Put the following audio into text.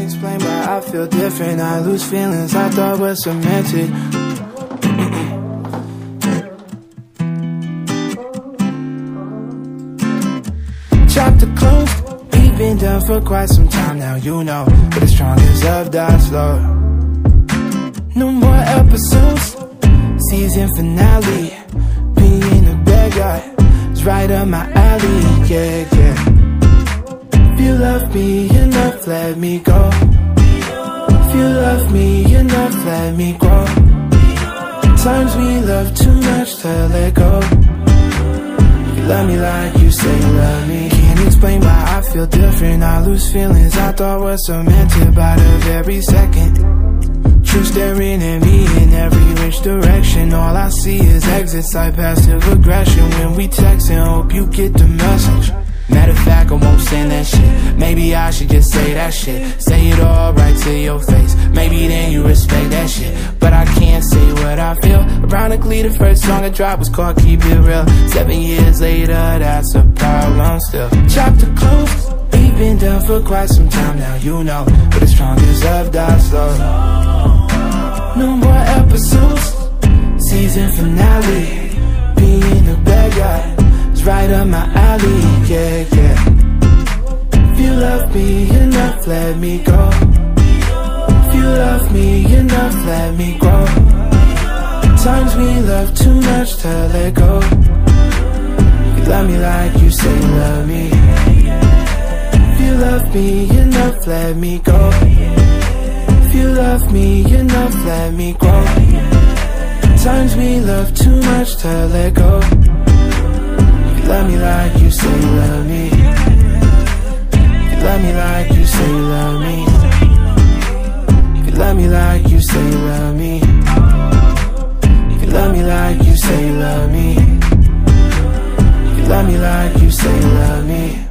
I feel different. I lose feelings I thought were cemented. Chapter closed. We've been done for quite some time now, you know. But the strongest love dies slow. No more episodes. Season finale. Being a bad guy is right up my alley, yeah, yeah. Me enough, let me go. If you love me enough, let me grow. Times we love too much to let go. You love me like you say you love me. Can't explain why I feel different. I lose feelings I thought were cemented by the very second. True staring at me in every which direction. All I see is exits like passive aggression. When we text and hope you get the message. Matter of fact, I won't shit. Maybe I should just say that shit. Say it all right to your face. Maybe then you respect that shit. But I can't say what I feel. Ironically, the first song I dropped was called Keep It Real. Seven years later, that's a problem still. Chapter closed. We've been done for quite some time now, you know. But the strongest love dies slow. No more episodes. Season finale. Being a bad guy is right up my alley, yeah, yeah. Love me enough, let me go. If you love me enough, let me grow. Times we love too much to let go. You love me like you say you love me. If you love me enough, let me go. If you love me enough, let me grow. Times we love too much to let go. You love me like you say you love me. You love me like you say you love me. You love me like you say you love me. You love me like you say you love me. You love me like you say you love me.